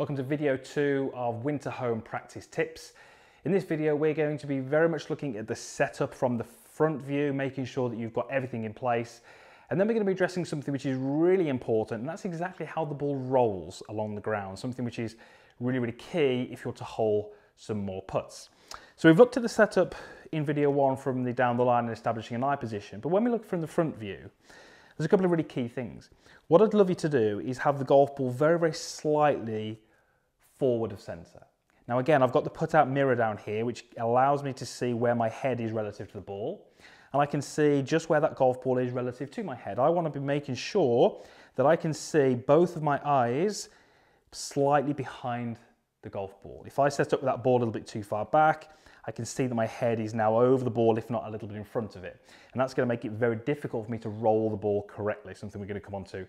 Welcome to video two of winter home practice tips. In this video, we're going to be very much looking at the setup from the front view, making sure that you've got everything in place. And then we're going to be addressing something which is really important, and that's exactly how the ball rolls along the ground, something which is really, really key if you're to hole some more putts. So we've looked at the setup in video one from the down the line and establishing an eye position, but when we look from the front view, there's a couple of really key things. What I'd love you to do is have the golf ball very, very slightly forward of centre. Now again, I've got the PuttOut mirror down here, which allows me to see where my head is relative to the ball. And I can see just where that golf ball is relative to my head. I want to be making sure that I can see both of my eyes slightly behind the golf ball. If I set up that ball a little bit too far back, I can see that my head is now over the ball, if not a little bit in front of it. And that's going to make it very difficult for me to roll the ball correctly, something we're going to come on to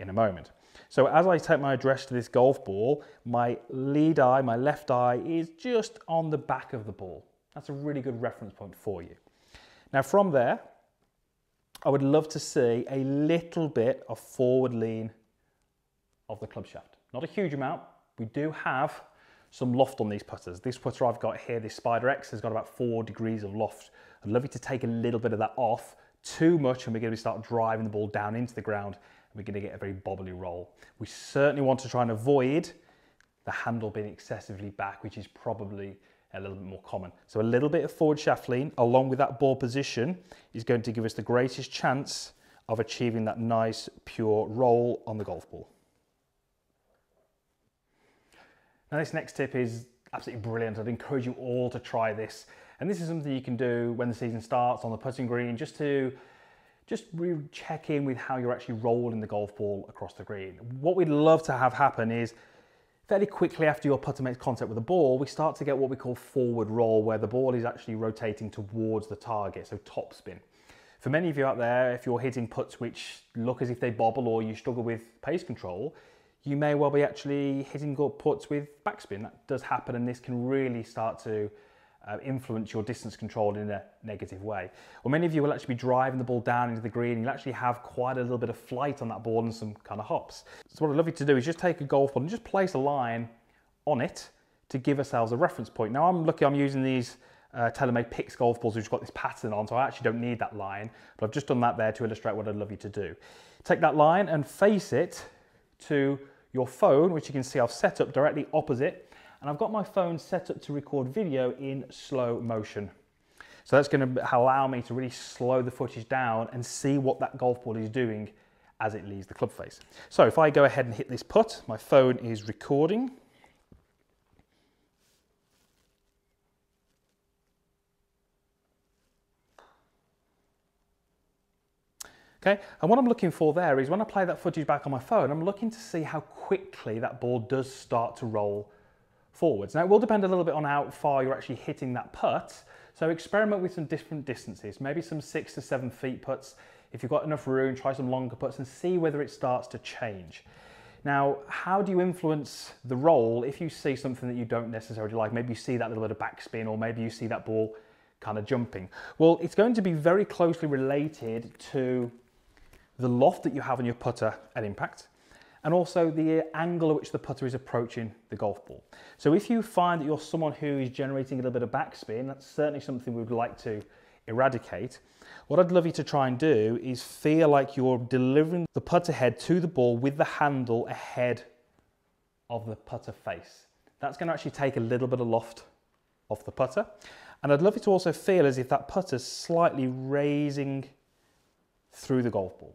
in a moment. So as I take my address to this golf ball, my lead eye, my left eye, is just on the back of the ball. That's a really good reference point for you. Now from there, I would love to see a little bit of forward lean of the club shaft. Not a huge amount. We do have some loft on these putters. This putter I've got here, this Spider X, has got about four degrees of loft. I'd love you to take a little bit of that off. Too much and we're going to start driving the ball down into the ground we're going to get a very bobbly roll. We certainly want to try and avoid the handle being excessively back, which is probably a little bit more common. So a little bit of forward shaft lean along with that ball position is going to give us the greatest chance of achieving that nice pure roll on the golf ball. Now this next tip is absolutely brilliant. I'd encourage you all to try this. And this is something you can do when the season starts on the putting green just to just check in with how you're actually rolling the golf ball across the green. What we'd love to have happen is fairly quickly after your putter makes contact with the ball, we start to get what we call forward roll, where the ball is actually rotating towards the target, so top spin. For many of you out there, if you're hitting putts which look as if they bobble or you struggle with pace control, you may well be actually hitting good putts with backspin. That does happen and this can really start to uh, influence your distance control in a negative way. Or many of you will actually be driving the ball down into the green. You'll actually have quite a little bit of flight on that ball and some kind of hops. So what I'd love you to do is just take a golf ball and just place a line on it to give ourselves a reference point. Now I'm lucky I'm using these uh, TaylorMade Pix golf balls which have got this pattern on, so I actually don't need that line, but I've just done that there to illustrate what I'd love you to do. Take that line and face it to your phone, which you can see I've set up directly opposite and I've got my phone set up to record video in slow motion. So that's going to allow me to really slow the footage down and see what that golf ball is doing as it leaves the club face. So if I go ahead and hit this putt, my phone is recording. Okay, and what I'm looking for there is when I play that footage back on my phone, I'm looking to see how quickly that ball does start to roll forwards. Now it will depend a little bit on how far you're actually hitting that putt. So experiment with some different distances, maybe some six to seven feet putts. If you've got enough room, try some longer putts and see whether it starts to change. Now, how do you influence the roll if you see something that you don't necessarily like? Maybe you see that little bit of backspin or maybe you see that ball kind of jumping. Well, it's going to be very closely related to the loft that you have on your putter at impact and also the angle at which the putter is approaching the golf ball. So if you find that you're someone who is generating a little bit of backspin, that's certainly something we would like to eradicate. What I'd love you to try and do is feel like you're delivering the putter head to the ball with the handle ahead of the putter face. That's going to actually take a little bit of loft off the putter. And I'd love you to also feel as if that putter's slightly raising through the golf ball.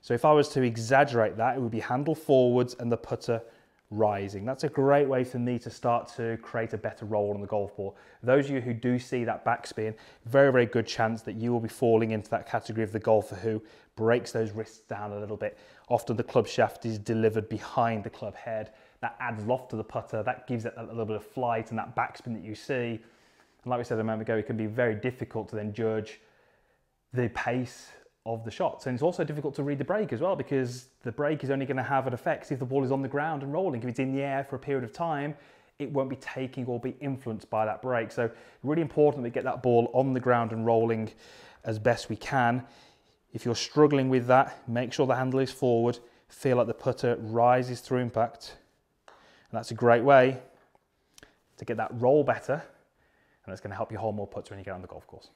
So if I was to exaggerate that, it would be handle forwards and the putter rising. That's a great way for me to start to create a better roll on the golf ball. Those of you who do see that backspin, very, very good chance that you will be falling into that category of the golfer who breaks those wrists down a little bit. Often the club shaft is delivered behind the club head. That adds loft to the putter. That gives it a little bit of flight and that backspin that you see. And like we said a moment ago, it can be very difficult to then judge the pace of the shots. And it's also difficult to read the break as well because the break is only going to have an effect if the ball is on the ground and rolling. If it's in the air for a period of time, it won't be taking or be influenced by that break. So really important that we get that ball on the ground and rolling as best we can. If you're struggling with that, make sure the handle is forward. Feel like the putter rises through impact. And that's a great way to get that roll better, and it's going to help you hold more putts when you get on the golf course.